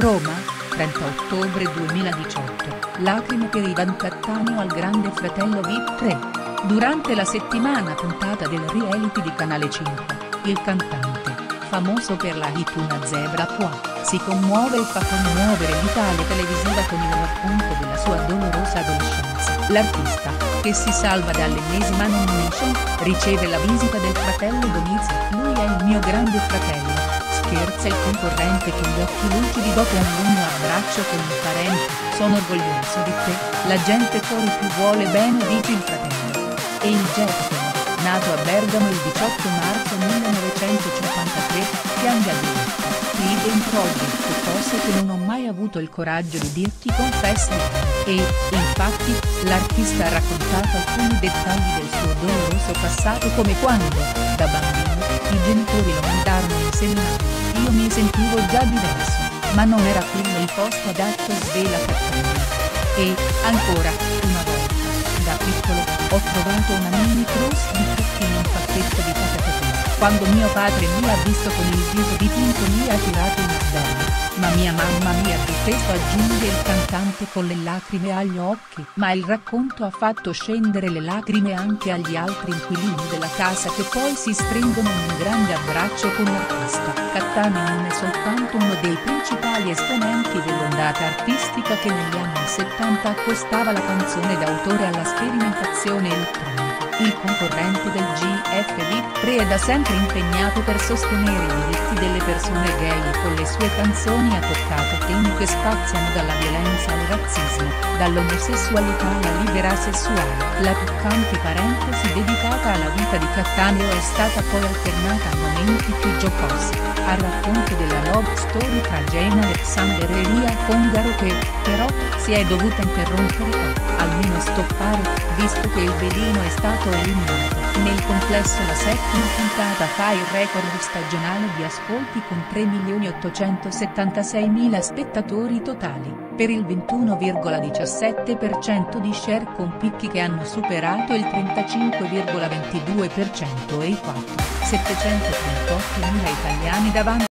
Roma, 30 ottobre 2018, lacrime per Ivan Cattaneo al grande fratello VIP 3. Durante la settimana puntata del reality di Canale 5, il cantante, famoso per la hit Una zebra può, si commuove e fa commuovere l'Italia televisiva con il racconto della sua dolorosa adolescenza. L'artista, che si salva dall'ennesima nomination, riceve la visita del fratello Donizio, lui è il mio grande fratello scherza il concorrente con gli occhi lucidi dopo un lungo abbraccio con un parente, sono orgoglioso di te, la gente fuori più vuole bene dice il fratello. E il Jetson, nato a Bergamo il 18 marzo 1953, piange a dirti, Hidden Project cose che non ho mai avuto il coraggio di dirti confessi. E, infatti, l'artista ha raccontato alcuni dettagli del suo doloroso passato come quando, da bambino, i genitori lo mandarono in seminario io mi sentivo già diverso, ma non era quello il posto adatto svela Cattaneo. E, ancora, una volta, da piccolo, ho trovato una mini cross di frutti in un pacchetto di patate quando mio padre mi ha visto con il viso dipinto mi ha tirato una sberla, ma mia mamma mi ha difeso aggiunge il cantante con le lacrime agli occhi. Ma il racconto ha fatto scendere le lacrime anche agli altri inquilini della casa che poi si stringono in un grande abbraccio con l'artista. Cattaneo non è soltanto uno dei principali esponenti dell'ondata artistica che negli anni 70 accostava la canzone d'autore alla sperimentazione elettronica il concorrente del GFV 3 è da sempre impegnato per sostenere i diritti delle persone gay e con le sue canzoni ha toccato temi che spaziano dalla violenza al razzismo, dall'omosessualità alla libera sessuale. La toccante parentesi dedicata alla vita di Cattaneo è stata poi alternata a momenti più giocosi, al racconto della love story tra Jane Alexander e Ria Fongaro che, però, si è dovuta interrompere o, almeno stoppare, visto che il veleno è stato eliminato. Nel complesso la settima puntata fa il record stagionale di ascolti con 3.876.000 spettatori totali, per il 21,17% di share con picchi che hanno superato il 35,22% e i 4.738.000 italiani davanti.